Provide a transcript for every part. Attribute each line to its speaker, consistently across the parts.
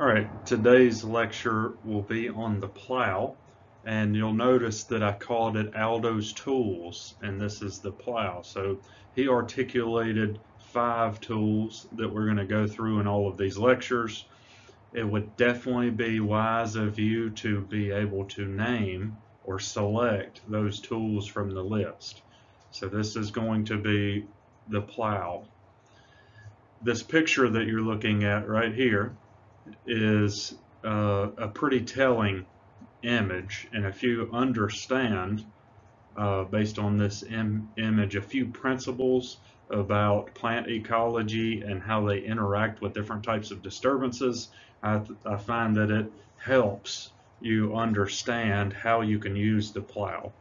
Speaker 1: All right, today's lecture will be on the plow, and you'll notice that I called it Aldo's Tools, and this is the plow. So he articulated five tools that we're going to go through in all of these lectures. It would definitely be wise of you to be able to name or select those tools from the list. So this is going to be the plow. This picture that you're looking at right here is uh, a pretty telling image. And if you understand, uh, based on this Im image, a few principles about plant ecology and how they interact with different types of disturbances, I, I find that it helps you understand how you can use the plow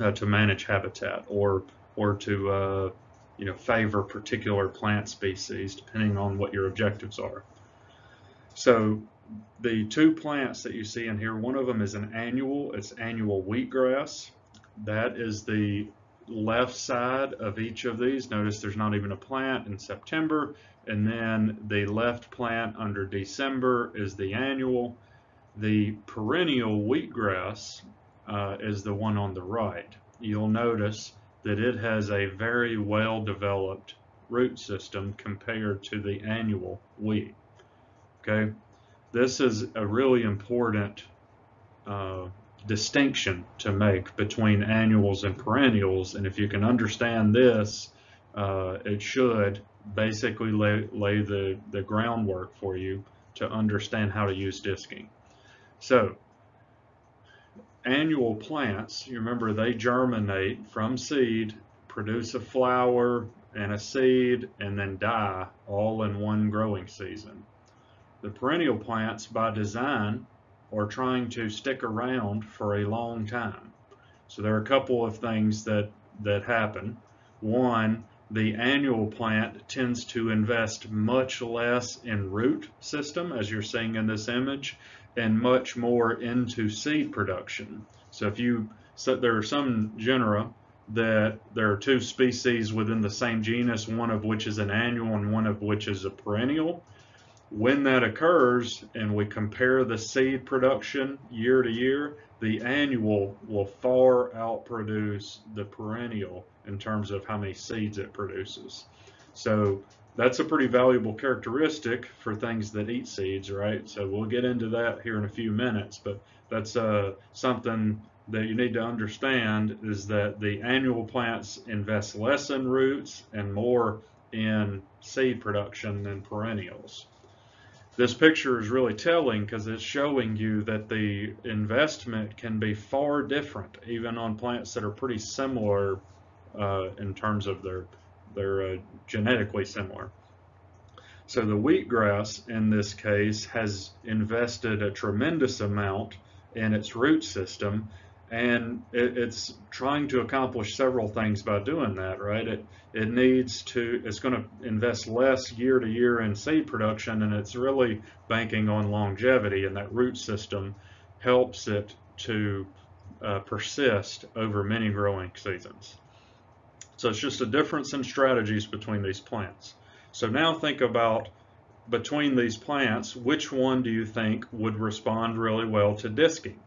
Speaker 1: uh, to manage habitat or or to uh, you know favor particular plant species depending on what your objectives are. So the two plants that you see in here, one of them is an annual, it's annual wheatgrass. That is the left side of each of these. Notice there's not even a plant in September. And then the left plant under December is the annual. The perennial wheatgrass uh, is the one on the right. You'll notice that it has a very well developed root system compared to the annual wheat. Okay, this is a really important uh, distinction to make between annuals and perennials, and if you can understand this, uh, it should basically lay, lay the, the groundwork for you to understand how to use disking. So, annual plants, you remember they germinate from seed, produce a flower and a seed, and then die all in one growing season. The perennial plants, by design, are trying to stick around for a long time. So there are a couple of things that, that happen. One, the annual plant tends to invest much less in root system, as you're seeing in this image, and much more into seed production. So if you, so there are some genera that there are two species within the same genus, one of which is an annual and one of which is a perennial. When that occurs and we compare the seed production year to year, the annual will far outproduce the perennial in terms of how many seeds it produces. So that's a pretty valuable characteristic for things that eat seeds, right? So we'll get into that here in a few minutes, but that's uh, something that you need to understand is that the annual plants invest less in roots and more in seed production than perennials this picture is really telling because it's showing you that the investment can be far different even on plants that are pretty similar uh, in terms of their they're uh, genetically similar. So the wheatgrass in this case has invested a tremendous amount in its root system and it, it's trying to accomplish several things by doing that, right? It it needs to it's going to invest less year to year in seed production, and it's really banking on longevity, and that root system helps it to uh, persist over many growing seasons. So it's just a difference in strategies between these plants. So now think about between these plants, which one do you think would respond really well to disking?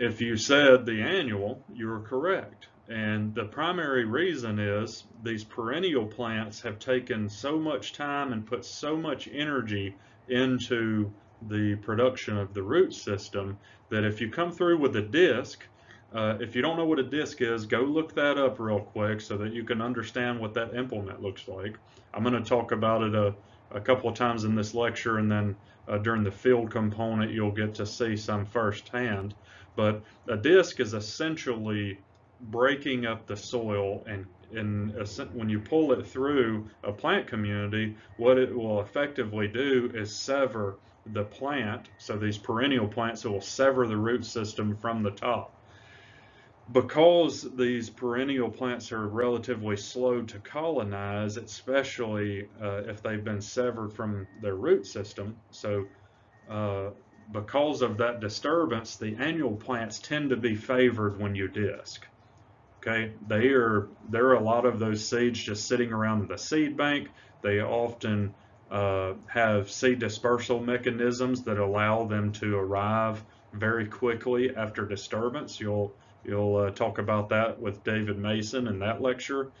Speaker 1: If you said the annual, you're correct. And the primary reason is these perennial plants have taken so much time and put so much energy into the production of the root system that if you come through with a disc, uh, if you don't know what a disc is, go look that up real quick so that you can understand what that implement looks like. I'm going to talk about it a, a couple of times in this lecture and then uh, during the field component you'll get to see some firsthand. But a disc is essentially breaking up the soil and when you pull it through a plant community, what it will effectively do is sever the plant. So these perennial plants, will sever the root system from the top. Because these perennial plants are relatively slow to colonize, especially uh, if they've been severed from their root system. So uh, because of that disturbance, the annual plants tend to be favored when you disc. Okay, they are there are a lot of those seeds just sitting around the seed bank. They often uh, have seed dispersal mechanisms that allow them to arrive very quickly after disturbance. You'll you'll uh, talk about that with David Mason in that lecture.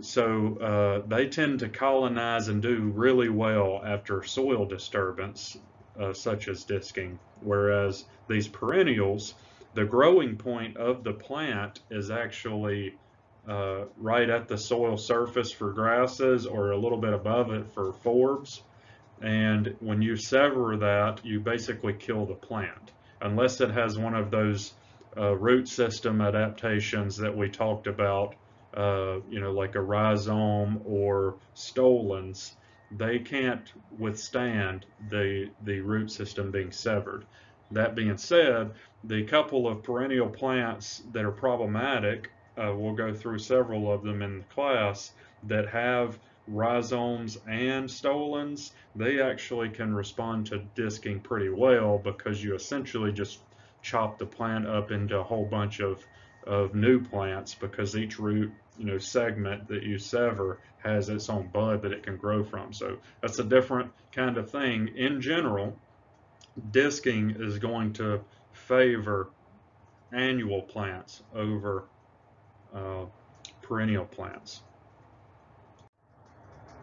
Speaker 1: So uh, they tend to colonize and do really well after soil disturbance, uh, such as disking, whereas these perennials, the growing point of the plant is actually uh, right at the soil surface for grasses or a little bit above it for forbs. And when you sever that, you basically kill the plant, unless it has one of those uh, root system adaptations that we talked about, uh, you know, like a rhizome or stolons. They can't withstand the, the root system being severed. That being said, the couple of perennial plants that are problematic uh, we'll go through several of them in the class that have rhizomes and stolons, they actually can respond to disking pretty well because you essentially just chop the plant up into a whole bunch of, of new plants because each root you know segment that you sever has its own bud that it can grow from. So that's a different kind of thing. In general, disking is going to favor annual plants over uh, perennial plants.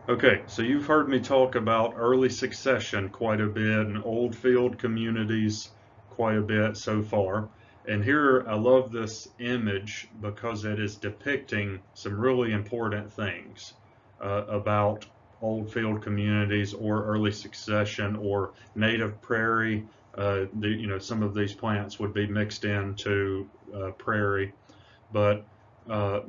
Speaker 1: Okay, so you've heard me talk about early succession quite a bit and old field communities quite a bit so far. And here I love this image because it is depicting some really important things uh, about old field communities or early succession or native prairie. Uh, the, you know, some of these plants would be mixed into uh, prairie, but uh,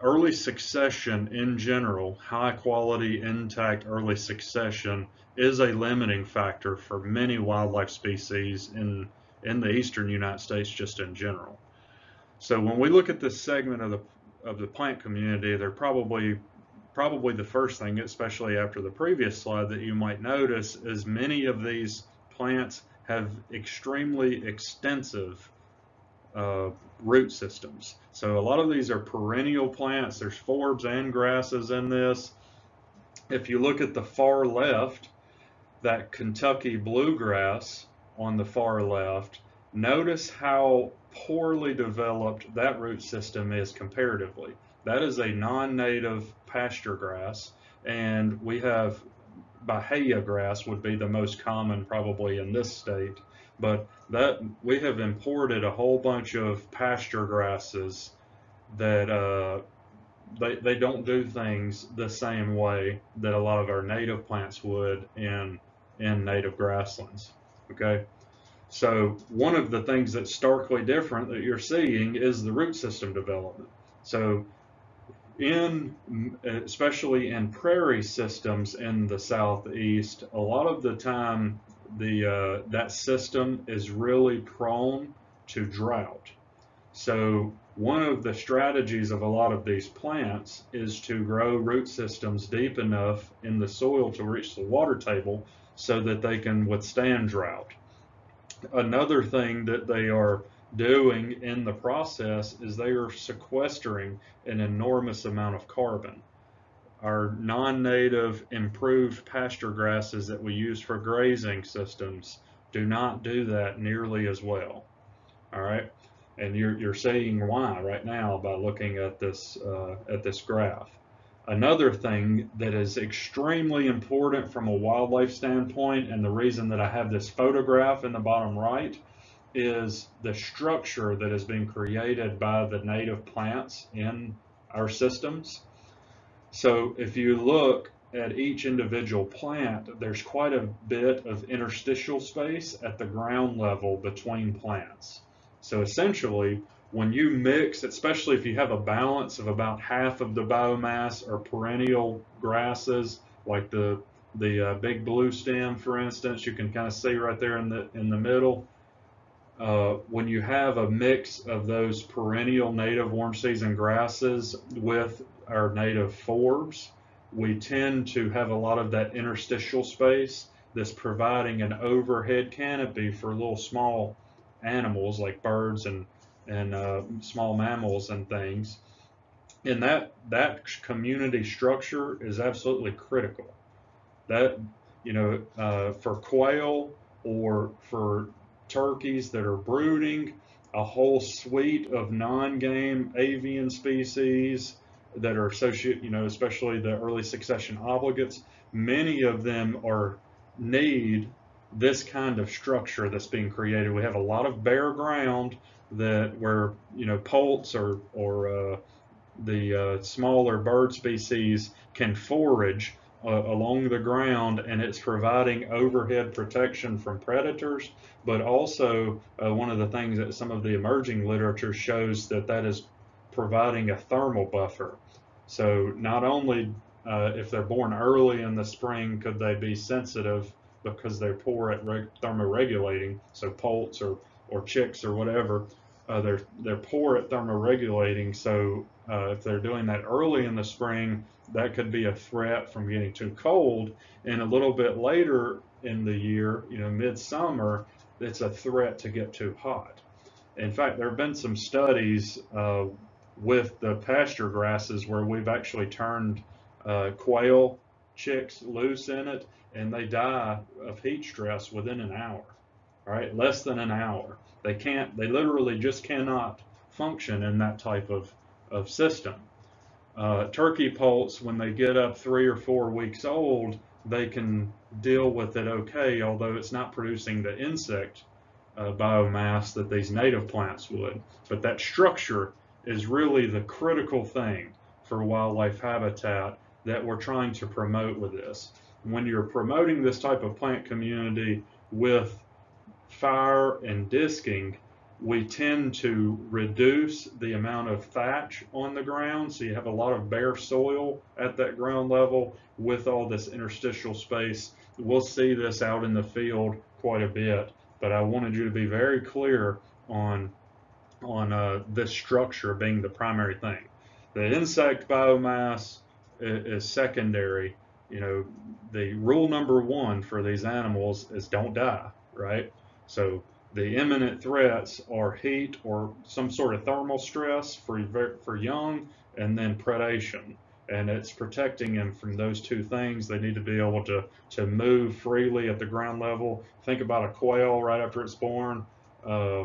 Speaker 1: early succession in general, high quality, intact early succession is a limiting factor for many wildlife species in, in the eastern United States just in general. So when we look at this segment of the, of the plant community, they're probably probably the first thing, especially after the previous slide, that you might notice is many of these plants have extremely extensive uh, root systems. So a lot of these are perennial plants. There's forbs and grasses in this. If you look at the far left, that Kentucky bluegrass on the far left, notice how poorly developed that root system is comparatively. That is a non-native pasture grass, and we have Bahia grass would be the most common probably in this state but that we have imported a whole bunch of pasture grasses that uh, they, they don't do things the same way that a lot of our native plants would in in native grasslands okay so one of the things that's starkly different that you're seeing is the root system development so in especially in prairie systems in the southeast a lot of the time the uh, that system is really prone to drought. So one of the strategies of a lot of these plants is to grow root systems deep enough in the soil to reach the water table so that they can withstand drought. Another thing that they are doing in the process is they are sequestering an enormous amount of carbon our non-native improved pasture grasses that we use for grazing systems do not do that nearly as well. All right, and you're you're seeing why right now by looking at this uh, at this graph. Another thing that is extremely important from a wildlife standpoint, and the reason that I have this photograph in the bottom right, is the structure that has been created by the native plants in our systems. So if you look at each individual plant, there's quite a bit of interstitial space at the ground level between plants. So essentially, when you mix, especially if you have a balance of about half of the biomass or perennial grasses, like the the uh, big blue stem, for instance, you can kind of see right there in the in the middle. Uh, when you have a mix of those perennial native warm season grasses with our native forbs, we tend to have a lot of that interstitial space that's providing an overhead canopy for little small animals like birds and and uh, small mammals and things. And that that community structure is absolutely critical. That, you know, uh, for quail or for turkeys that are brooding, a whole suite of non-game avian species that are associated, you know, especially the early succession obligates, many of them are need this kind of structure that's being created. We have a lot of bare ground that where, you know, poults or, or uh, the uh, smaller bird species can forage uh, along the ground and it's providing overhead protection from predators but also uh, one of the things that some of the emerging literature shows that that is providing a thermal buffer so not only uh, if they're born early in the spring could they be sensitive because they're poor at thermoregulating so poults or or chicks or whatever uh, they're they're poor at thermoregulating. So uh, if they're doing that early in the spring, that could be a threat from getting too cold. And a little bit later in the year, you know, midsummer, it's a threat to get too hot. In fact, there have been some studies uh, with the pasture grasses where we've actually turned uh, quail chicks loose in it, and they die of heat stress within an hour. Right, less than an hour. They can't, they literally just cannot function in that type of, of system. Uh, turkey poults, when they get up three or four weeks old, they can deal with it okay, although it's not producing the insect uh, biomass that these native plants would. But that structure is really the critical thing for wildlife habitat that we're trying to promote with this. When you're promoting this type of plant community with fire and disking, we tend to reduce the amount of thatch on the ground. So you have a lot of bare soil at that ground level with all this interstitial space. We'll see this out in the field quite a bit, but I wanted you to be very clear on, on uh, this structure being the primary thing. The insect biomass is, is secondary. You know, the rule number one for these animals is don't die, right? So the imminent threats are heat or some sort of thermal stress for, for young and then predation. And it's protecting them from those two things. They need to be able to, to move freely at the ground level. Think about a quail right after it's born. Uh,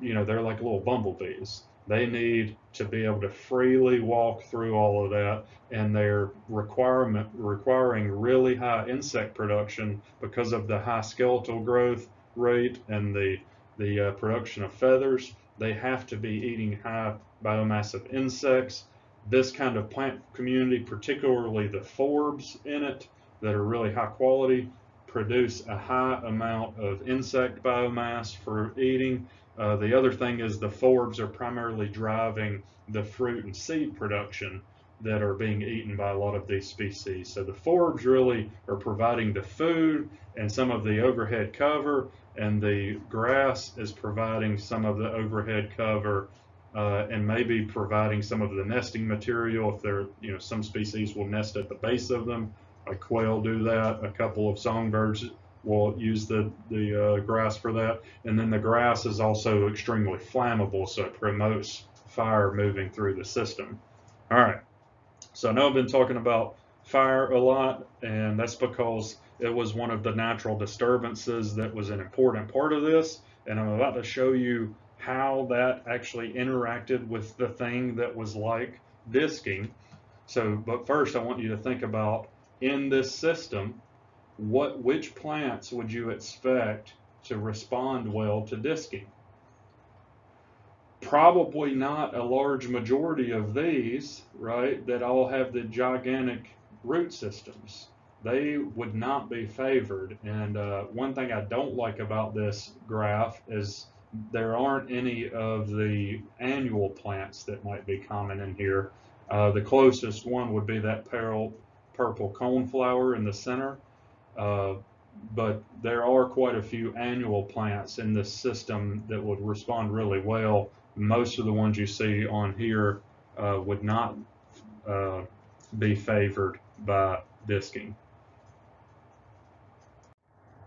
Speaker 1: you know, they're like little bumblebees. They need to be able to freely walk through all of that, and they're requirement requiring really high insect production because of the high skeletal growth rate and the, the uh, production of feathers, they have to be eating high biomass of insects. This kind of plant community, particularly the forbs in it that are really high quality, produce a high amount of insect biomass for eating. Uh, the other thing is the forbs are primarily driving the fruit and seed production that are being eaten by a lot of these species. So the forbs really are providing the food and some of the overhead cover, and the grass is providing some of the overhead cover uh, and maybe providing some of the nesting material if there, you know, some species will nest at the base of them. A quail do that. A couple of songbirds will use the, the uh, grass for that. And then the grass is also extremely flammable, so it promotes fire moving through the system. All right. So I know I've been talking about fire a lot, and that's because it was one of the natural disturbances that was an important part of this. And I'm about to show you how that actually interacted with the thing that was like disking. So, but first I want you to think about in this system, what which plants would you expect to respond well to disking? probably not a large majority of these, right, that all have the gigantic root systems. They would not be favored. And uh, one thing I don't like about this graph is there aren't any of the annual plants that might be common in here. Uh, the closest one would be that purple, purple coneflower in the center. Uh, but there are quite a few annual plants in this system that would respond really well most of the ones you see on here uh, would not uh, be favored by disking.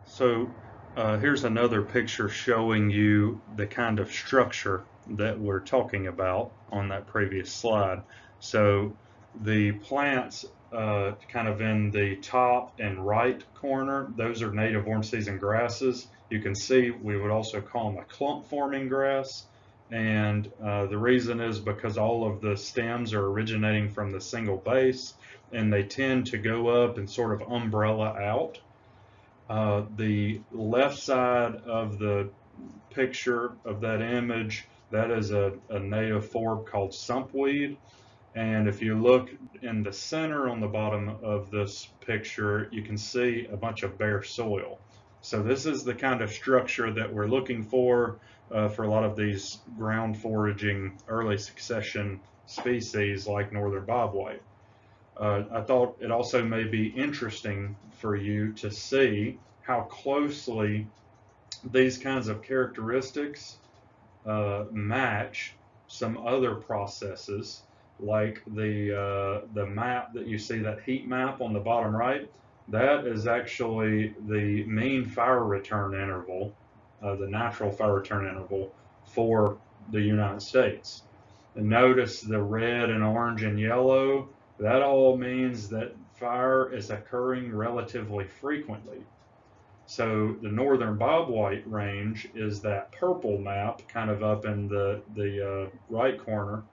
Speaker 1: So uh, here's another picture showing you the kind of structure that we're talking about on that previous slide. So the plants uh, kind of in the top and right corner, those are native warm season grasses. You can see we would also call them a clump forming grass. And uh, the reason is because all of the stems are originating from the single base and they tend to go up and sort of umbrella out. Uh, the left side of the picture of that image, that is a, a native forb called sumpweed. And if you look in the center on the bottom of this picture, you can see a bunch of bare soil. So this is the kind of structure that we're looking for uh, for a lot of these ground foraging early succession species like northern bobwhite. Uh, I thought it also may be interesting for you to see how closely these kinds of characteristics uh, match some other processes like the uh, the map that you see that heat map on the bottom right that is actually the mean fire return interval uh, the natural fire return interval for the United States. And notice the red and orange and yellow that all means that fire is occurring relatively frequently. So the northern bobwhite range is that purple map kind of up in the the uh, right corner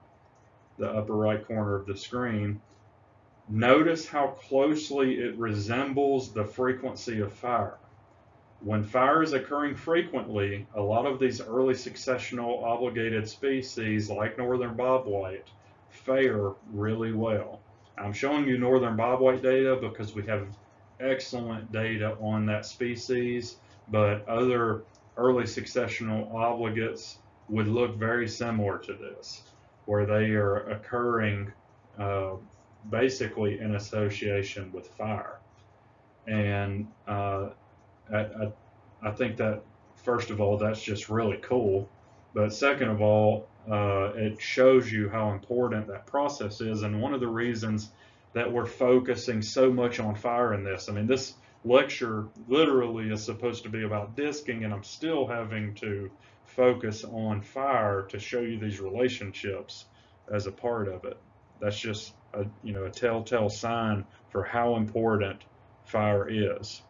Speaker 1: the upper right corner of the screen, notice how closely it resembles the frequency of fire. When fire is occurring frequently, a lot of these early successional obligated species like northern bobwhite fare really well. I'm showing you northern bobwhite data because we have excellent data on that species, but other early successional obligates would look very similar to this where they are occurring uh, basically in association with fire. And uh, I, I, I, think that, first of all, that's just really cool. But second of all, uh, it shows you how important that process is. And one of the reasons that we're focusing so much on fire in this, I mean, this lecture literally is supposed to be about disking, and I'm still having to focus on fire to show you these relationships as a part of it. That's just a, you know, a telltale sign for how important fire is.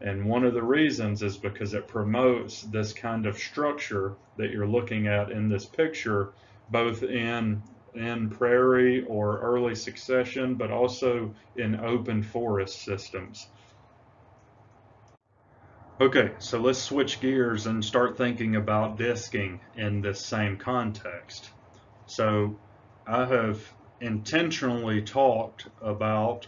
Speaker 1: And one of the reasons is because it promotes this kind of structure that you're looking at in this picture, both in in prairie or early succession, but also in open forest systems. Okay, so let's switch gears and start thinking about disking in this same context. So I have intentionally talked about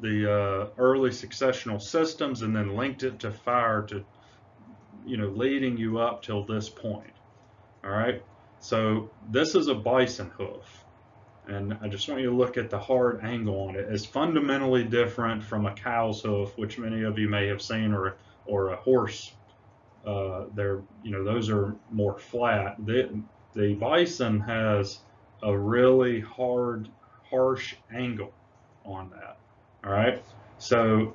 Speaker 1: the uh, early successional systems and then linked it to fire to, you know, leading you up till this point. All right, so this is a bison hoof. And I just want you to look at the hard angle on it. It's fundamentally different from a cow's hoof, which many of you may have seen, or or a horse. Uh, they're, you know, those are more flat. The, the bison has a really hard, harsh angle on that. All right. So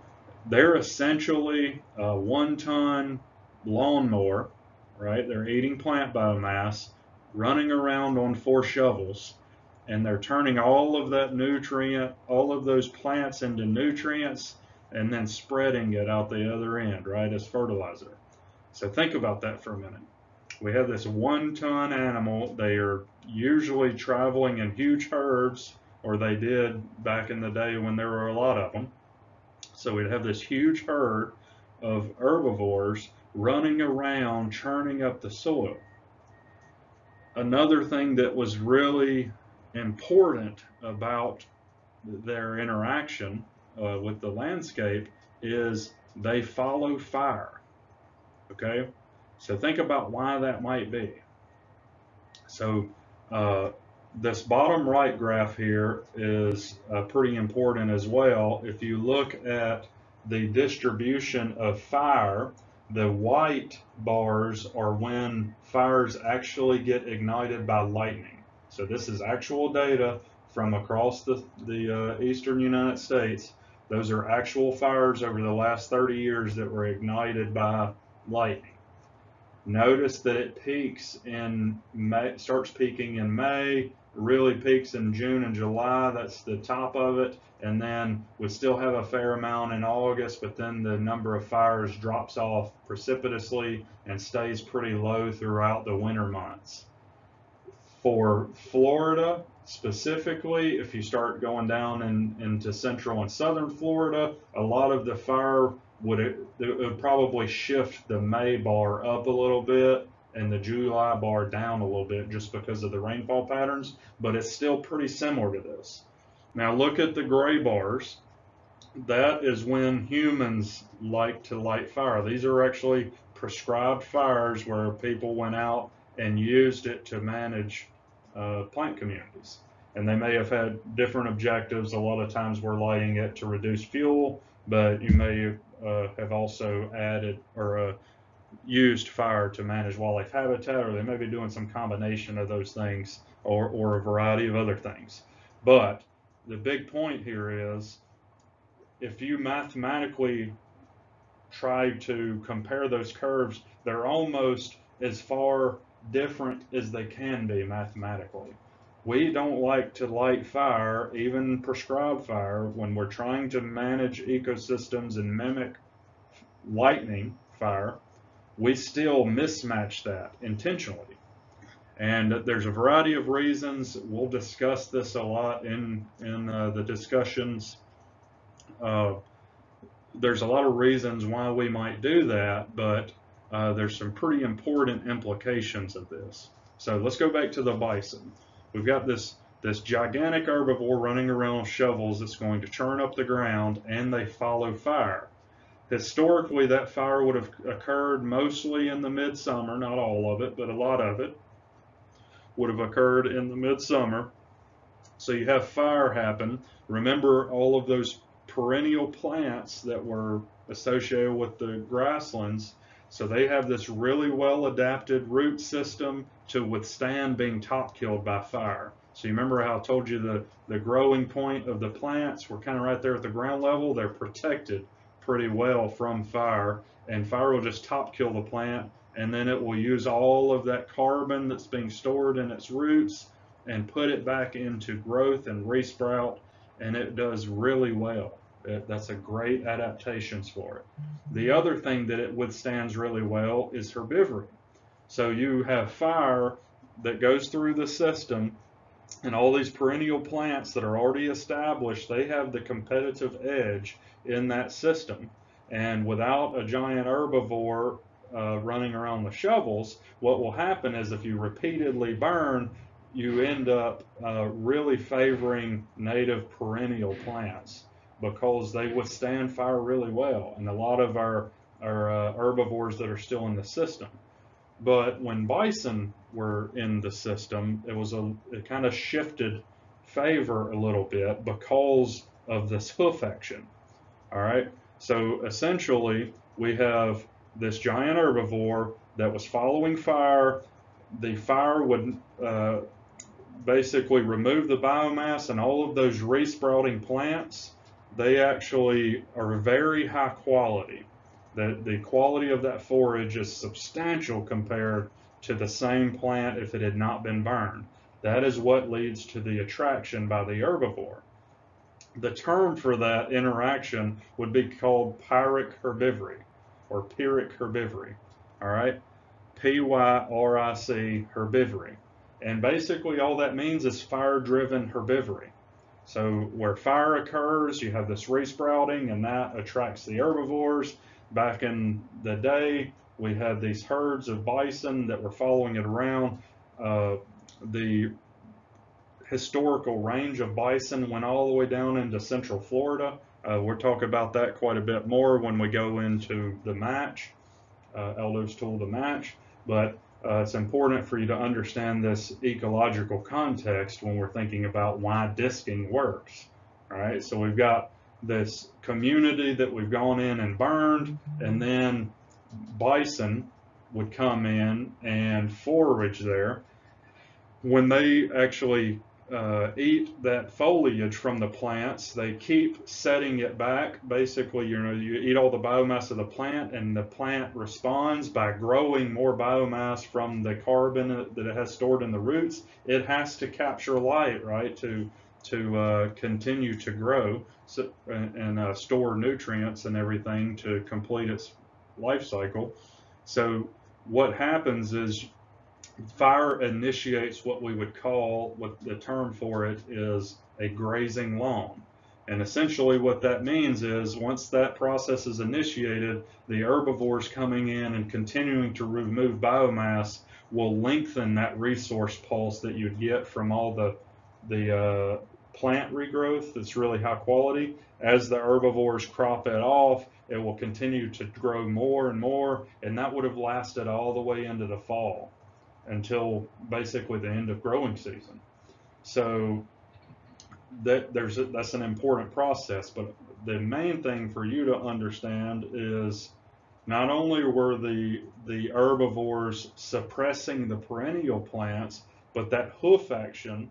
Speaker 1: they're essentially a one ton lawnmower, right? They're eating plant biomass, running around on four shovels, and they're turning all of that nutrient, all of those plants into nutrients and then spreading it out the other end, right, as fertilizer. So think about that for a minute. We have this one ton animal. They are usually traveling in huge herds, or they did back in the day when there were a lot of them. So we'd have this huge herd of herbivores running around churning up the soil. Another thing that was really important about their interaction uh, with the landscape is they follow fire. Okay, so think about why that might be. So uh, this bottom right graph here is uh, pretty important as well. If you look at the distribution of fire, the white bars are when fires actually get ignited by lightning. So this is actual data from across the, the uh, eastern United States those are actual fires over the last 30 years that were ignited by lightning. Notice that it peaks in May, starts peaking in May really peaks in June and July. That's the top of it. And then we still have a fair amount in August, but then the number of fires drops off precipitously and stays pretty low throughout the winter months. For Florida specifically, if you start going down in, into central and southern Florida, a lot of the fire would it, it would probably shift the May bar up a little bit and the July bar down a little bit just because of the rainfall patterns, but it's still pretty similar to this. Now look at the gray bars. That is when humans like to light fire. These are actually prescribed fires where people went out and used it to manage uh, plant communities. And they may have had different objectives. A lot of times we're lighting it to reduce fuel, but you may uh, have also added or uh, used fire to manage wildlife habitat, or they may be doing some combination of those things or, or a variety of other things. But the big point here is if you mathematically try to compare those curves, they're almost as far different as they can be mathematically. We don't like to light fire, even prescribed fire, when we're trying to manage ecosystems and mimic lightning fire we still mismatch that intentionally. And there's a variety of reasons. We'll discuss this a lot in, in uh, the discussions. Uh, there's a lot of reasons why we might do that, but uh, there's some pretty important implications of this. So let's go back to the bison. We've got this, this gigantic herbivore running around with shovels that's going to churn up the ground and they follow fire. Historically, that fire would have occurred mostly in the midsummer, not all of it, but a lot of it would have occurred in the midsummer. So you have fire happen. Remember all of those perennial plants that were associated with the grasslands. So they have this really well adapted root system to withstand being top killed by fire. So you remember how I told you the, the growing point of the plants were kind of right there at the ground level. They're protected pretty well from fire and fire will just top kill the plant and then it will use all of that carbon that's being stored in its roots and put it back into growth and resprout and it does really well. It, that's a great adaptations for it. The other thing that it withstands really well is herbivory. So you have fire that goes through the system and all these perennial plants that are already established, they have the competitive edge in that system. And without a giant herbivore uh, running around the shovels, what will happen is if you repeatedly burn, you end up uh, really favoring native perennial plants because they withstand fire really well. And a lot of our, our uh, herbivores that are still in the system. But when bison were in the system, it was a, it kind of shifted favor a little bit because of this hoof action. All right. So essentially, we have this giant herbivore that was following fire. The fire would uh, basically remove the biomass and all of those resprouting plants. They actually are very high quality. The, the quality of that forage is substantial compared to the same plant if it had not been burned. That is what leads to the attraction by the herbivore the term for that interaction would be called pyric herbivory or pyric herbivory. All right, P-Y-R-I-C herbivory. And basically all that means is fire-driven herbivory. So where fire occurs, you have this resprouting and that attracts the herbivores. Back in the day, we had these herds of bison that were following it around. Uh, the historical range of bison went all the way down into central Florida. Uh, we'll talk about that quite a bit more when we go into the match, uh, Aldo's tool to match. But uh, it's important for you to understand this ecological context when we're thinking about why disking works. Right, so we've got this community that we've gone in and burned, and then bison would come in and forage there. When they actually uh, eat that foliage from the plants. They keep setting it back. Basically, you know, you eat all the biomass of the plant, and the plant responds by growing more biomass from the carbon that it has stored in the roots. It has to capture light, right, to to uh, continue to grow so, and, and uh, store nutrients and everything to complete its life cycle. So what happens is fire initiates what we would call, what the term for it is a grazing lawn. And essentially what that means is once that process is initiated, the herbivores coming in and continuing to remove biomass will lengthen that resource pulse that you'd get from all the, the uh, plant regrowth that's really high quality. As the herbivores crop it off, it will continue to grow more and more, and that would have lasted all the way into the fall until basically the end of growing season. So that there's a, that's an important process, but the main thing for you to understand is not only were the the herbivores suppressing the perennial plants, but that hoof action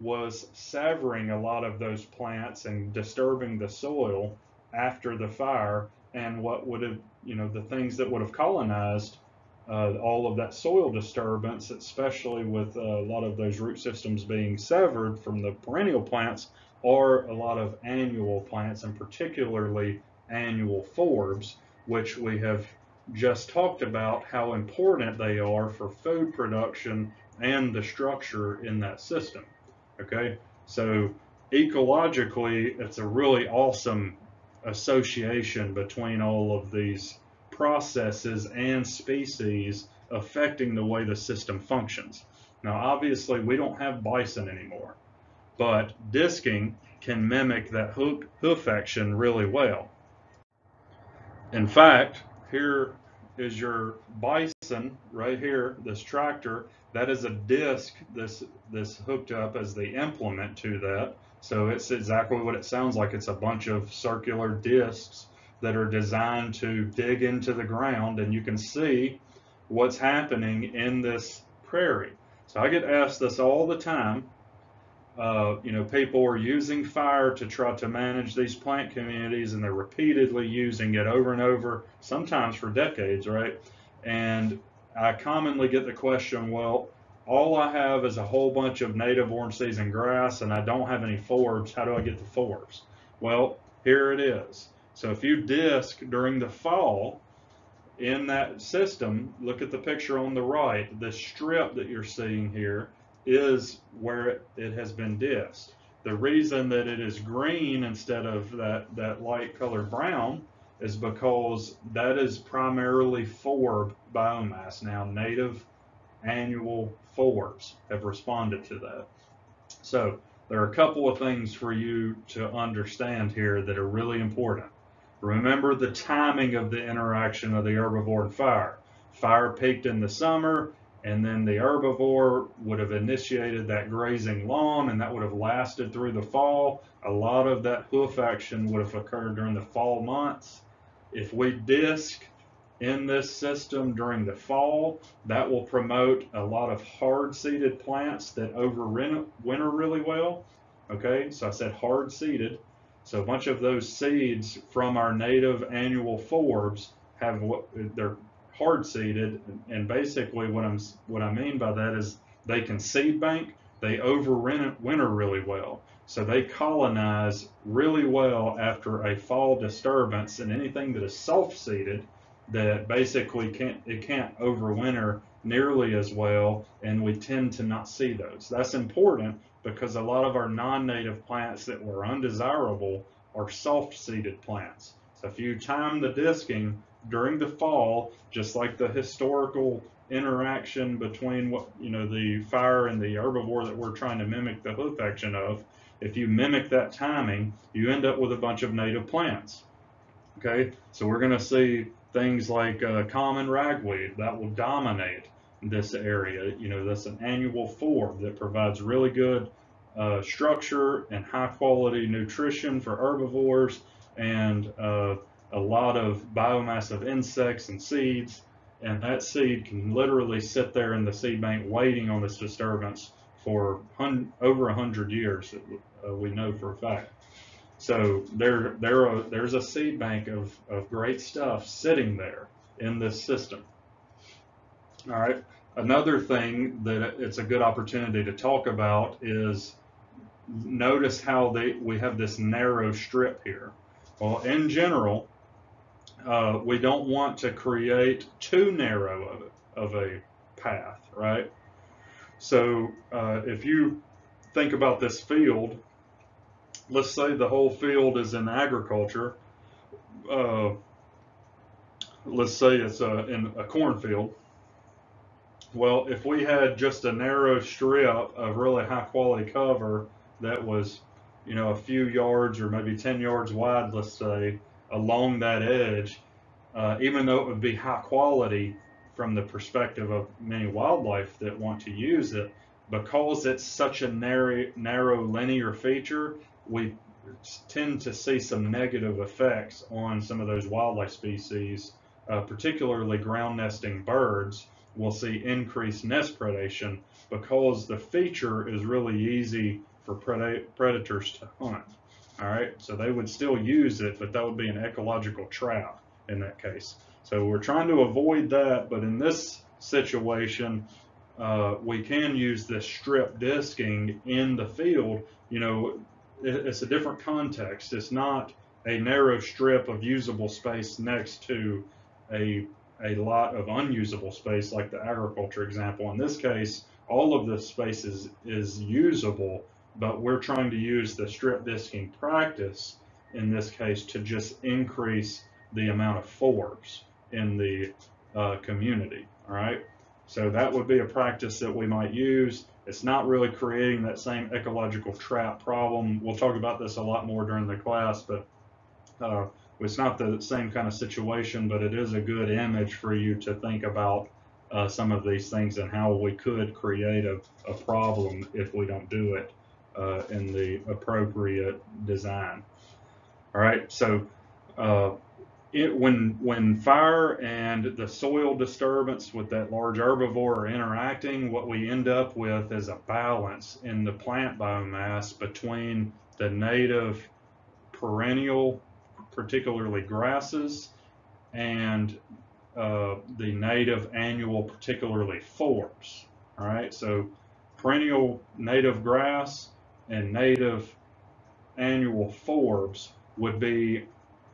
Speaker 1: was severing a lot of those plants and disturbing the soil after the fire and what would have you know the things that would have colonized uh, all of that soil disturbance, especially with uh, a lot of those root systems being severed from the perennial plants, or a lot of annual plants, and particularly annual forbs, which we have just talked about how important they are for food production and the structure in that system. Okay, so ecologically, it's a really awesome association between all of these processes and species affecting the way the system functions. Now, obviously, we don't have bison anymore, but disking can mimic that hoof, hoof action really well. In fact, here is your bison right here, this tractor. That is a disc this, this hooked up as the implement to that. So it's exactly what it sounds like. It's a bunch of circular discs that are designed to dig into the ground and you can see what's happening in this prairie. So I get asked this all the time. Uh, you know, people are using fire to try to manage these plant communities and they're repeatedly using it over and over, sometimes for decades, right? And I commonly get the question, well, all I have is a whole bunch of native warm season grass and I don't have any forbs. How do I get the forbs? Well, here it is. So if you disc during the fall in that system, look at the picture on the right, the strip that you're seeing here is where it, it has been disked. The reason that it is green instead of that, that light colored brown is because that is primarily forb biomass. Now native annual forbs have responded to that. So there are a couple of things for you to understand here that are really important. Remember the timing of the interaction of the herbivore and fire. Fire peaked in the summer, and then the herbivore would have initiated that grazing lawn, and that would have lasted through the fall. A lot of that hoof action would have occurred during the fall months. If we disc in this system during the fall, that will promote a lot of hard-seeded plants that overwinter really well. Okay, so I said hard-seeded. So a bunch of those seeds from our native annual forbs have what they're hard seeded, and basically what I'm what I mean by that is they can seed bank, they overwinter really well. So they colonize really well after a fall disturbance, and anything that is soft seeded that basically can't it can't overwinter nearly as well, and we tend to not see those. That's important because a lot of our non-native plants that were undesirable are soft-seeded plants. So if you time the disking during the fall, just like the historical interaction between what you know the fire and the herbivore that we're trying to mimic the hoof action of, if you mimic that timing, you end up with a bunch of native plants. Okay, so we're going to see things like uh, common ragweed that will dominate this area. You know, that's an annual forb that provides really good uh, structure and high quality nutrition for herbivores and uh, a lot of biomass of insects and seeds. And that seed can literally sit there in the seed bank waiting on this disturbance for hun- over a hundred years. Uh, we know for a fact. So there, there, are, there's a seed bank of, of great stuff sitting there in this system. All right. Another thing that it's a good opportunity to talk about is notice how they we have this narrow strip here. Well, in general, uh, we don't want to create too narrow of, of a path, right? So uh, if you think about this field, let's say the whole field is in agriculture. Uh, let's say it's a, in a cornfield. Well, if we had just a narrow strip of really high quality cover that was, you know, a few yards or maybe 10 yards wide, let's say, along that edge, uh, even though it would be high quality from the perspective of many wildlife that want to use it, because it's such a narrow, narrow linear feature, we tend to see some negative effects on some of those wildlife species, uh, particularly ground nesting birds. We'll see increased nest predation because the feature is really easy for pred predators to hunt. All right, so they would still use it, but that would be an ecological trap in that case. So we're trying to avoid that, but in this situation, uh, we can use this strip disking in the field. You know, it, it's a different context. It's not a narrow strip of usable space next to a a lot of unusable space like the agriculture example. In this case, all of the space is, is usable, but we're trying to use the strip disking practice in this case to just increase the amount of forbs in the uh, community, all right? So that would be a practice that we might use. It's not really creating that same ecological trap problem. We'll talk about this a lot more during the class, but uh, it's not the same kind of situation, but it is a good image for you to think about uh, some of these things and how we could create a, a problem if we don't do it uh, in the appropriate design. All right, so uh, it, when when fire and the soil disturbance with that large herbivore are interacting, what we end up with is a balance in the plant biomass between the native perennial, particularly grasses, and uh, the native annual, particularly forbs. All right, so perennial native grass and native annual forbs would be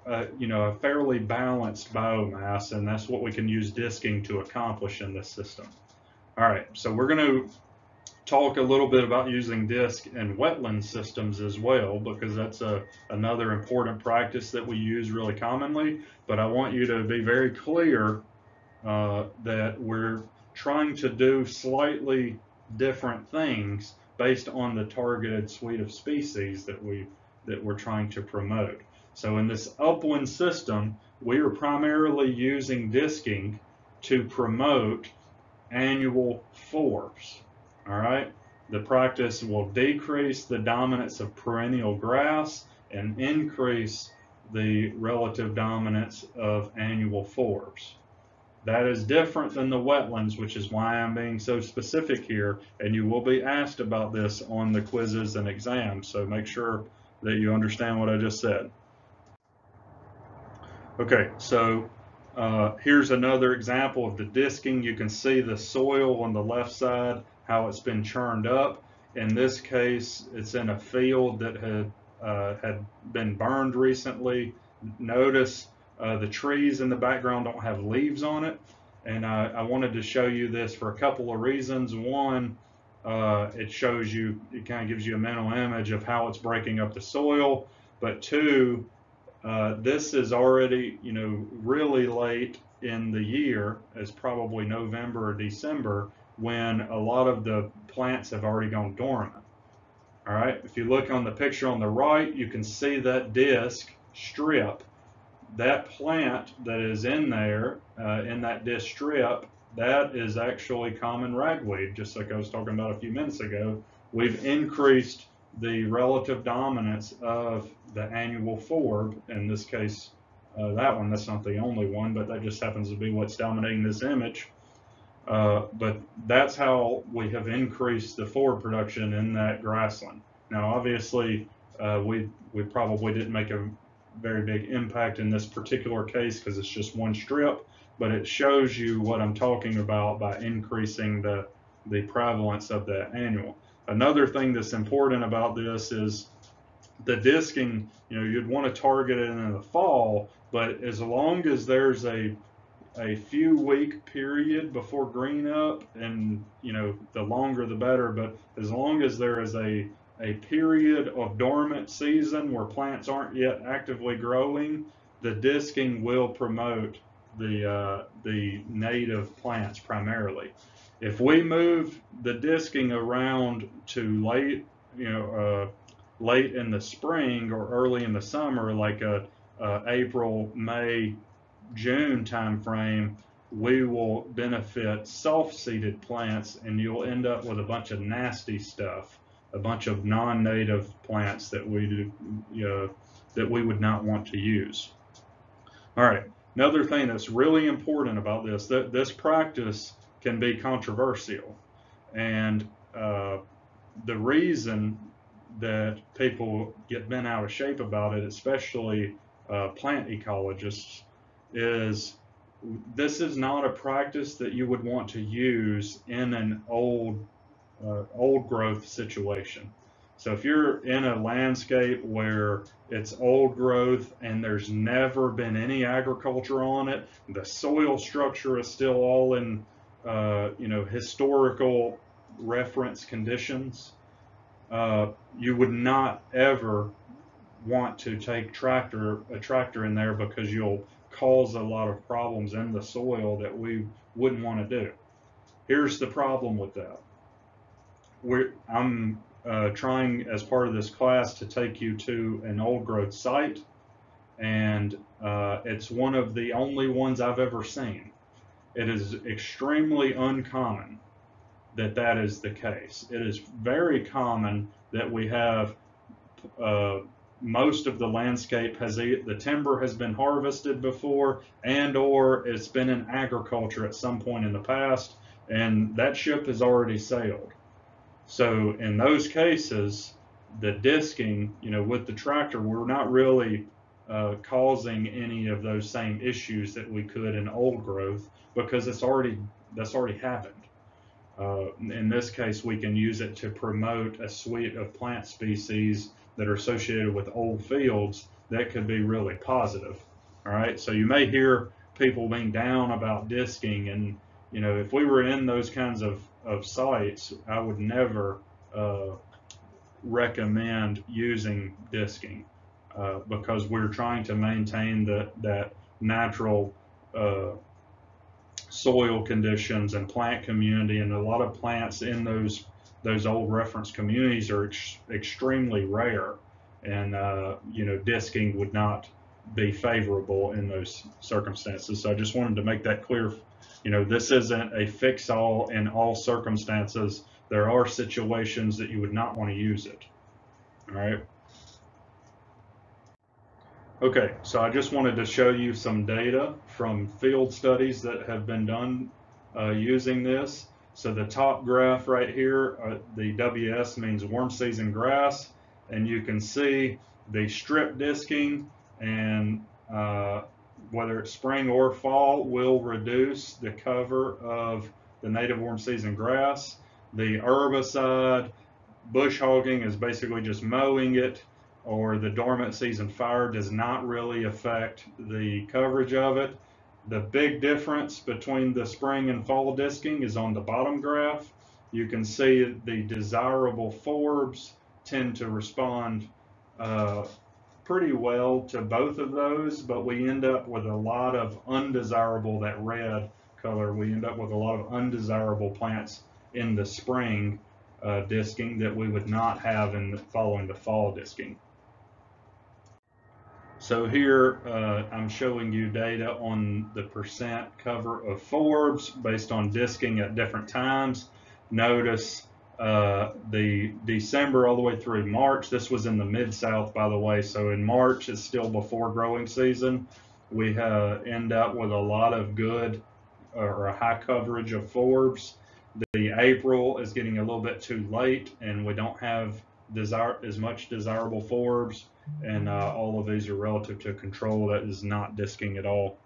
Speaker 1: uh, you know, a fairly balanced biomass, and that's what we can use disking to accomplish in this system. All right, so we're going to talk a little bit about using disc in wetland systems as well, because that's a, another important practice that we use really commonly. But I want you to be very clear uh, that we're trying to do slightly different things based on the targeted suite of species that we that we're trying to promote. So in this upland system, we are primarily using disking to promote annual forbs. All right. The practice will decrease the dominance of perennial grass and increase the relative dominance of annual forbs. That is different than the wetlands, which is why I'm being so specific here, and you will be asked about this on the quizzes and exams, so make sure that you understand what I just said. Okay, so uh, here's another example of the disking. You can see the soil on the left side, how it's been churned up. In this case, it's in a field that had uh, had been burned recently. Notice uh, the trees in the background don't have leaves on it. And I wanted to show you this for a couple of reasons. One, uh, it shows you, it kind of gives you a mental image of how it's breaking up the soil. But two, uh, this is already, you know, really late in the year, It's probably November or December, when a lot of the plants have already gone dormant. All right, if you look on the picture on the right, you can see that disc strip. That plant that is in there, uh, in that disc strip, that is actually common ragweed, just like I was talking about a few minutes ago. We've increased the relative dominance of the annual forb, in this case, uh, that one, that's not the only one, but that just happens to be what's dominating this image. Uh, but that's how we have increased the forb production in that grassland. Now, obviously, uh, we we probably didn't make a very big impact in this particular case because it's just one strip, but it shows you what I'm talking about by increasing the the prevalence of that annual. Another thing that's important about this is the disking, you know, you'd want to target it in the fall, but as long as there's a a few week period before green up and you know the longer the better. But as long as there is a a period of dormant season where plants aren't yet actively growing the disking will promote the uh, the native plants primarily. If we move the disking around to late you know uh, late in the spring or early in the summer like a, a April May June timeframe, we will benefit self-seeded plants and you'll end up with a bunch of nasty stuff, a bunch of non-native plants that we do, that we would not want to use. All right, another thing that's really important about this, that this practice can be controversial. And uh, the reason that people get bent out of shape about it, especially uh, plant ecologists, is this is not a practice that you would want to use in an old uh, old growth situation. So if you're in a landscape where it's old growth and there's never been any agriculture on it, the soil structure is still all in uh, you know historical reference conditions, uh, you would not ever want to take tractor a tractor in there because you'll cause a lot of problems in the soil that we wouldn't want to do. Here's the problem with that. We're, I'm uh, trying as part of this class to take you to an old growth site and uh, it's one of the only ones I've ever seen. It is extremely uncommon that that is the case. It is very common that we have uh, most of the landscape has the timber has been harvested before and or it's been in agriculture at some point in the past and that ship has already sailed. So in those cases the disking you know with the tractor we're not really uh, causing any of those same issues that we could in old growth because it's already that's already happened uh, in this case we can use it to promote a suite of plant species that are associated with old fields, that could be really positive. All right, so you may hear people being down about disking, and you know, if we were in those kinds of, of sites, I would never uh, recommend using disking uh, because we're trying to maintain the, that natural uh, soil conditions and plant community, and a lot of plants in those those old reference communities are ex extremely rare. And uh, you know disking would not be favorable in those circumstances. So I just wanted to make that clear. You know this isn't a fix-all in all circumstances. There are situations that you would not want to use it. All right okay so I just wanted to show you some data from field studies that have been done uh, using this so the top graph right here, uh, the WS means warm season grass, and you can see the strip disking and uh, whether it's spring or fall will reduce the cover of the native warm season grass. The herbicide, bush hogging is basically just mowing it or the dormant season fire does not really affect the coverage of it. The big difference between the spring and fall disking is on the bottom graph. You can see the desirable forbs tend to respond uh, pretty well to both of those, but we end up with a lot of undesirable, that red color, we end up with a lot of undesirable plants in the spring uh, disking that we would not have in the, following the fall disking. So here uh, I'm showing you data on the percent cover of forbs based on disking at different times. Notice uh, the December all the way through March. This was in the mid-south, by the way. So in March, it's still before growing season. We uh, end up with a lot of good or high coverage of forbs. The April is getting a little bit too late and we don't have desire as much desirable forbs and uh, all of these are relative to control that is not disking at all.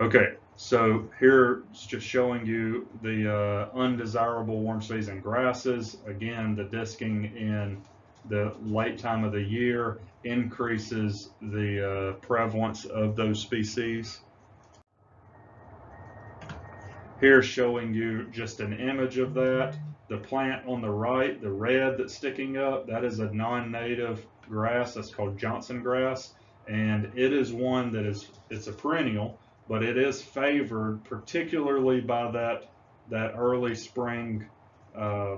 Speaker 1: Okay, so here it's just showing you the uh, undesirable warm season grasses. Again, the disking in the late time of the year increases the uh, prevalence of those species. Here showing you just an image of that. The plant on the right, the red that's sticking up, that is a non-native grass that's called Johnson grass. And it is one that is, it's a perennial, but it is favored particularly by that, that early spring uh,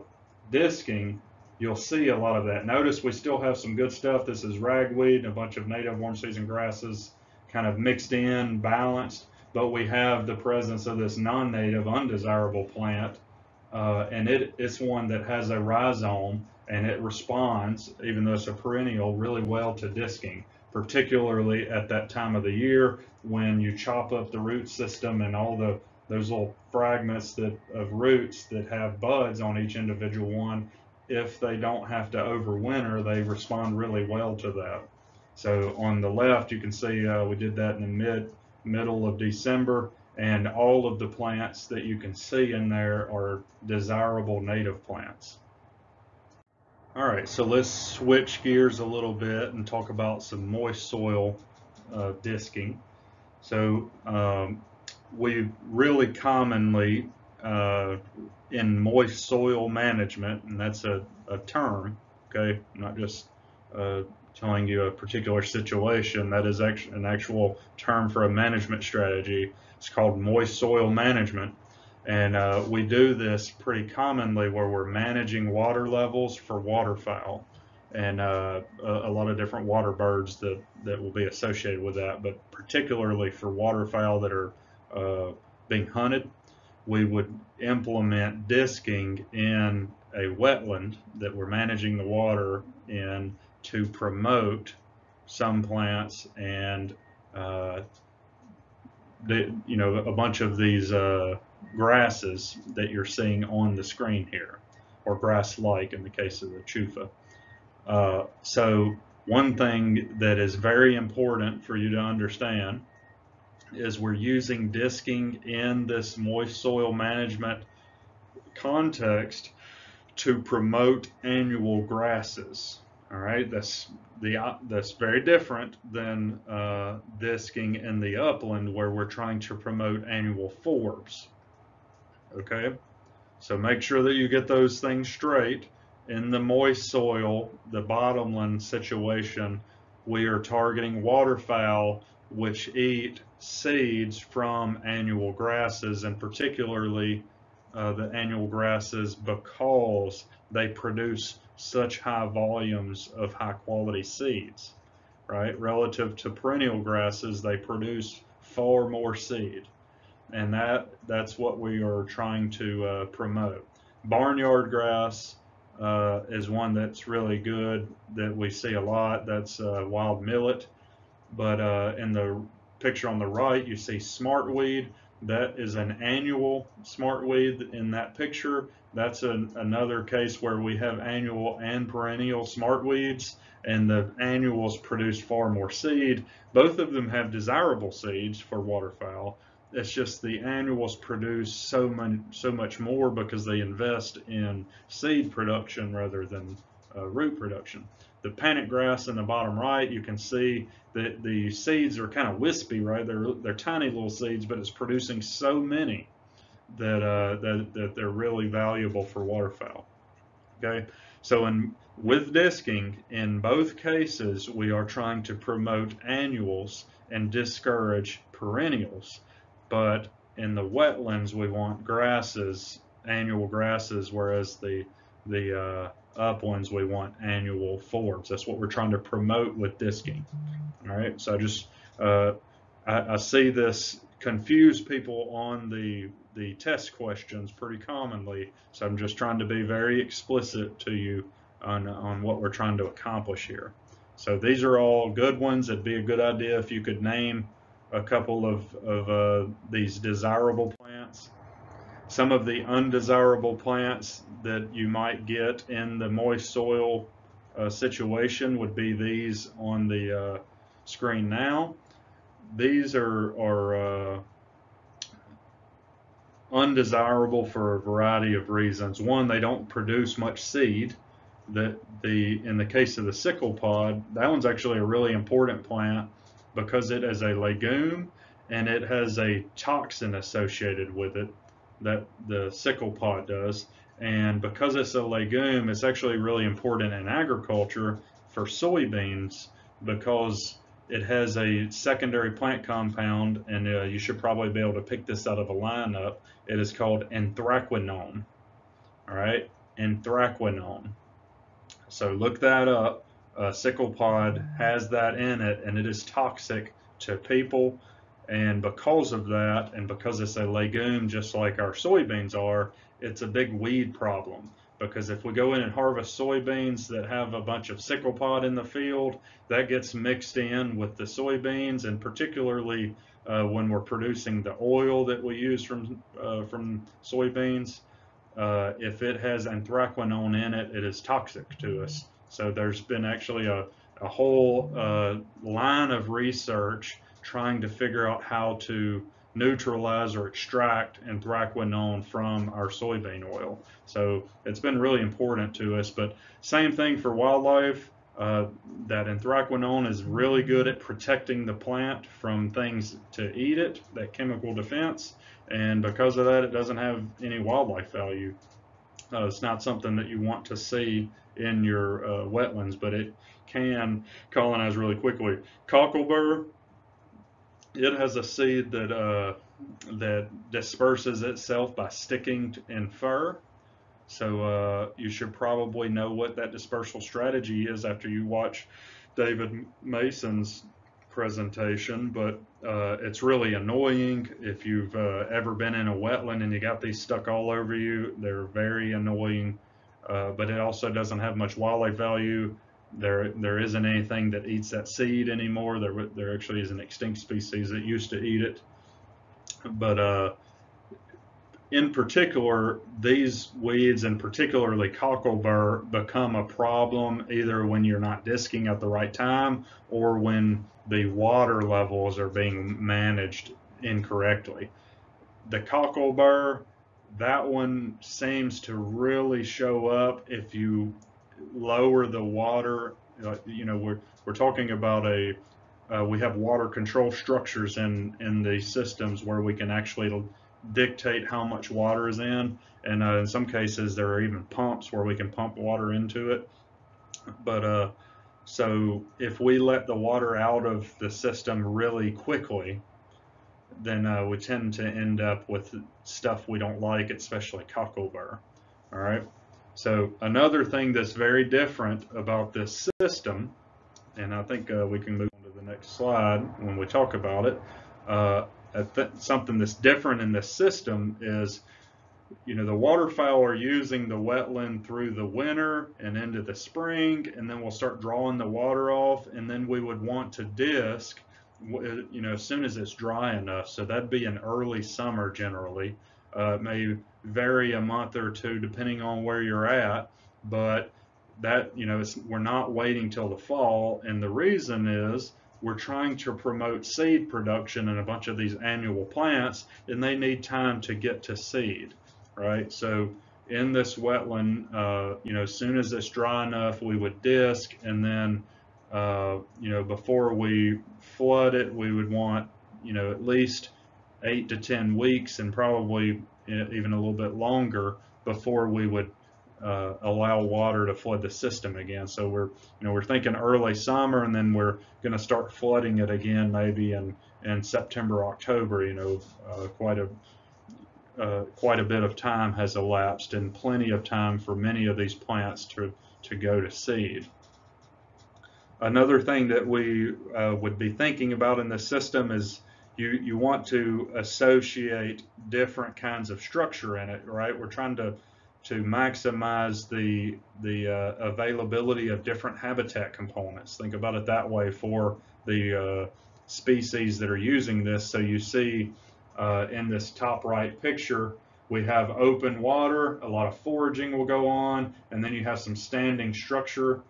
Speaker 1: disking. You'll see a lot of that. Notice we still have some good stuff. This is ragweed and a bunch of native warm season grasses kind of mixed in, balanced but we have the presence of this non-native undesirable plant uh, and it, it's one that has a rhizome and it responds, even though it's a perennial, really well to disking, particularly at that time of the year when you chop up the root system and all the those little fragments that of roots that have buds on each individual one. If they don't have to overwinter, they respond really well to that. So on the left, you can see uh, we did that in the mid middle of December, and all of the plants that you can see in there are desirable native plants. All right, so let's switch gears a little bit and talk about some moist soil uh, disking. So um, we really commonly uh, in moist soil management, and that's a, a term, okay, not just uh, telling you a particular situation. That is an actual term for a management strategy. It's called moist soil management. And uh, we do this pretty commonly where we're managing water levels for waterfowl and uh, a, a, lot of different water birds that, that will be associated with that. But particularly for waterfowl that are uh, being hunted, we would implement disking in a wetland that we're managing the water in to promote some plants and uh, the, you know a bunch of these uh, grasses that you're seeing on the screen here, or grass-like in the case of the chufa. Uh, so one thing that is very important for you to understand is we're using disking in this moist soil management context to promote annual grasses. All right, that's the that's very different than uh, disking in the upland where we're trying to promote annual forbs. Okay, so make sure that you get those things straight. In the moist soil, the bottomland situation, we are targeting waterfowl which eat seeds from annual grasses and particularly uh, the annual grasses because they produce such high volumes of high quality seeds, right? Relative to perennial grasses, they produce far more seed. And that that's what we are trying to uh, promote. Barnyard grass uh, is one that's really good that we see a lot. That's uh, wild millet. But uh, in the picture on the right, you see smartweed. That is an annual smartweed in that picture. That's an, another case where we have annual and perennial smartweeds and the annuals produce far more seed. Both of them have desirable seeds for waterfowl. It's just the annuals produce so, much so much more because they invest in seed production rather than uh, root production. The panic grass in the bottom right, you can see that the seeds are kind of wispy, right? They're, they're tiny little seeds, but it's producing so many that, uh, that, that they're really valuable for waterfowl. Okay, so in, with disking, in both cases, we are trying to promote annuals and discourage perennials. But in the wetlands, we want grasses, annual grasses, whereas the the uh, up ones we want annual forbs. That's what we're trying to promote with disking. All right, so I just uh, I, I, see this confuse people on the the test questions pretty commonly. So I'm just trying to be very explicit to you on on what we're trying to accomplish here. So these are all good ones. It'd be a good idea if you could name a couple of, of uh, these desirable. Some of the undesirable plants that you might get in the moist soil uh, situation would be these on the uh, screen now. These are, are uh, undesirable for a variety of reasons. One, they don't produce much seed. That the in the case of the sickle pod, that one's actually a really important plant because it is a legume and it has a toxin associated with it that the sickle pod does. And because it's a legume, it's actually really important in agriculture for soybeans because it has a secondary plant compound, and uh, you should probably be able to pick this out of a lineup. It is called anthraquinone. All right, anthraquinone. So look that up. Uh, sickle pod has that in it, and it is toxic to people. And because of that, and because it's a legume just like our soybeans are, it's a big weed problem because if we go in and harvest soybeans that have a bunch of sickle pod in the field, that gets mixed in with the soybeans, and particularly uh, when we're producing the oil that we use from uh, from soybeans, uh, if it has anthraquinone in it, it is toxic to us. So there's been actually a, a whole uh, line of research trying to figure out how to neutralize or extract anthraquinone from our soybean oil. So it's been really important to us. But same thing for wildlife. Uh, that anthraquinone is really good at protecting the plant from things to eat it, that chemical defense. And because of that, it doesn't have any wildlife value. Uh, it's not something that you want to see in your uh, wetlands, but it can colonize really quickly. Cocklebur, it has a seed that uh, that disperses itself by sticking in fur. So uh, you should probably know what that dispersal strategy is after you watch David Mason's presentation, but uh, it's really annoying if you've uh, ever been in a wetland and you got these stuck all over you. They're very annoying, uh, but it also doesn't have much wildlife value there there isn't anything that eats that seed anymore. There there actually is an extinct species that used to eat it, but uh, in particular, these weeds and particularly cocklebur become a problem either when you're not disking at the right time or when the water levels are being managed incorrectly. The cocklebur, that one seems to really show up if you lower the water. Uh, you know, we're we're talking about a uh, we have water control structures in in the systems where we can actually dictate how much water is in, and uh, in some cases there are even pumps where we can pump water into it. But uh, so if we let the water out of the system really quickly, then uh, we tend to end up with stuff we don't like, especially cocklebur. All right. So another thing that's very different about this system, and I think uh, we can move on to the next slide when we talk about it. Uh, something that's different in this system is, you know, the waterfowl are using the wetland through the winter and into the spring, and then we'll start drawing the water off, and then we would want to disc, you know, as soon as it's dry enough. So that'd be an early summer generally. Uh, may vary a month or two depending on where you're at, but that you know we're not waiting till the fall, and the reason is we're trying to promote seed production in a bunch of these annual plants, and they need time to get to seed, right? So in this wetland, uh, you know, as soon as it's dry enough, we would disc, and then, uh, you know, before we flood it, we would want, you know, at least eight to 10 weeks and probably even a little bit longer before we would uh, allow water to flood the system again. So we're, you know, we're thinking early summer, and then we're going to start flooding it again maybe in in September, October. You know, uh, quite a uh, quite a bit of time has elapsed, and plenty of time for many of these plants to to go to seed. Another thing that we uh, would be thinking about in the system is you, you want to associate different kinds of structure in it, right? We're trying to to maximize the the uh, availability of different habitat components. Think about it that way for the uh, species that are using this. So you see uh, in this top right picture, we have open water, a lot of foraging will go on, and then you have some standing structure.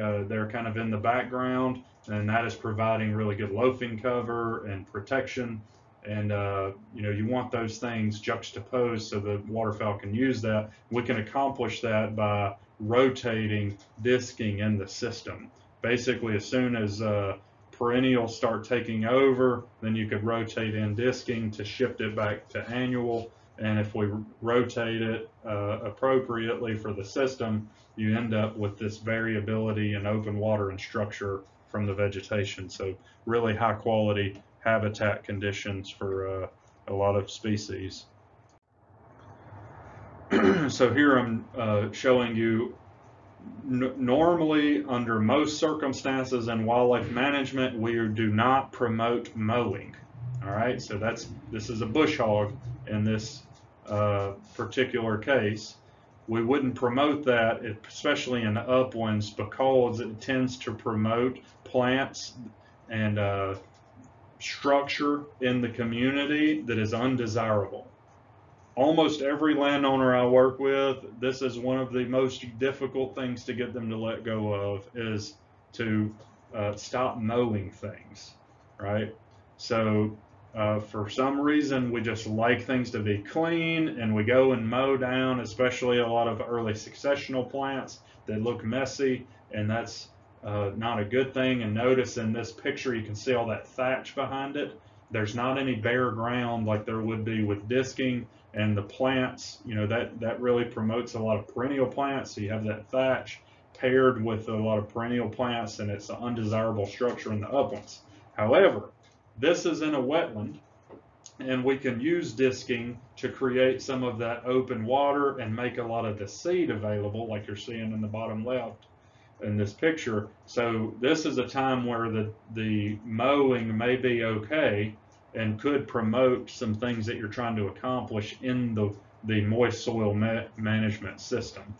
Speaker 1: Uh, they're kind of in the background, and that is providing really good loafing cover and protection and uh, you know you want those things juxtaposed so the waterfowl can use that. We can accomplish that by rotating disking in the system. Basically, as soon as uh, perennials start taking over, then you could rotate in disking to shift it back to annual. And if we rotate it uh, appropriately for the system, you end up with this variability in open water and structure from the vegetation. So really high quality habitat conditions for uh, a lot of species. so here I'm uh, showing you normally under most circumstances in wildlife management we do not promote mowing all right so that's this is a bush hog in this uh, particular case we wouldn't promote that especially in the uplands because it tends to promote plants and uh, structure in the community that is undesirable. Almost every landowner I work with, this is one of the most difficult things to get them to let go of is to uh, stop mowing things, right? So uh, for some reason, we just like things to be clean and we go and mow down, especially a lot of early successional plants that look messy and that's uh, not a good thing. And notice in this picture, you can see all that thatch behind it. There's not any bare ground like there would be with disking and the plants, you know, that, that really promotes a lot of perennial plants. So you have that thatch paired with a lot of perennial plants and it's an undesirable structure in the uplands. However, this is in a wetland and we can use disking to create some of that open water and make a lot of the seed available like you're seeing in the bottom left in this picture. So this is a time where the, the mowing may be okay and could promote some things that you're trying to accomplish in the, the moist soil ma management system.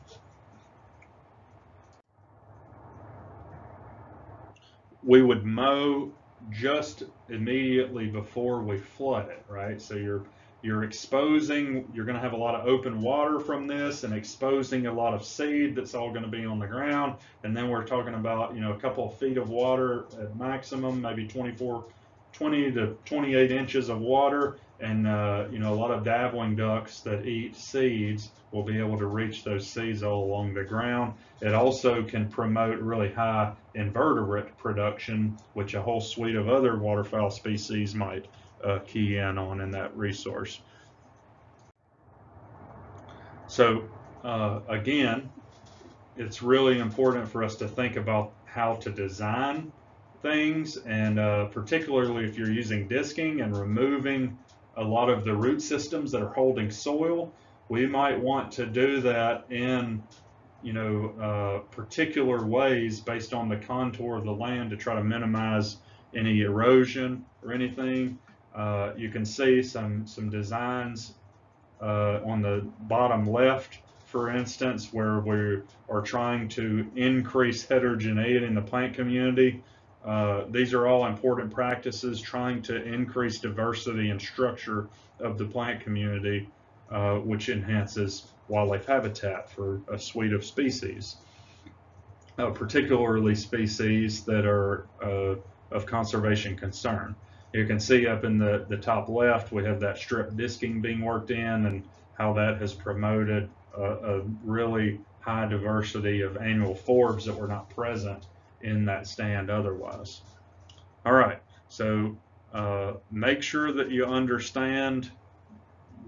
Speaker 1: We would mow just immediately before we flood it, right? So you're you're exposing, you're going to have a lot of open water from this and exposing a lot of seed that's all going to be on the ground. And then we're talking about, you know, a couple of feet of water at maximum, maybe 24, 20 to 28 inches of water. And, uh, you know, a lot of dabbling ducks that eat seeds will be able to reach those seeds all along the ground. It also can promote really high invertebrate production, which a whole suite of other waterfowl species might uh, key in on in that resource. So uh, again, it's really important for us to think about how to design things and uh, particularly if you're using disking and removing a lot of the root systems that are holding soil, we might want to do that in you know, uh, particular ways based on the contour of the land to try to minimize any erosion or anything. Uh, you can see some, some designs uh, on the bottom left, for instance, where we are trying to increase heterogeneity in the plant community. Uh, these are all important practices trying to increase diversity and structure of the plant community, uh, which enhances wildlife habitat for a suite of species, uh, particularly species that are uh, of conservation concern. You can see up in the, the top left, we have that strip disking being worked in and how that has promoted a, a really high diversity of annual forbs that were not present in that stand otherwise. All right, so uh, make sure that you understand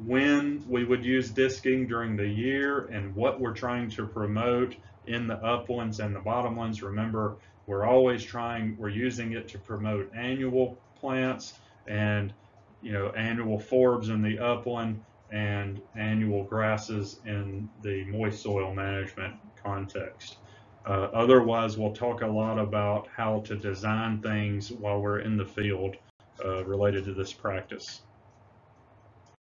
Speaker 1: when we would use disking during the year and what we're trying to promote in the uplands and the bottomlands. Remember, we're always trying, we're using it to promote annual plants and you know annual forbs in the upland and annual grasses in the moist soil management context. Uh, otherwise, we'll talk a lot about how to design things while we're in the field uh, related to this practice.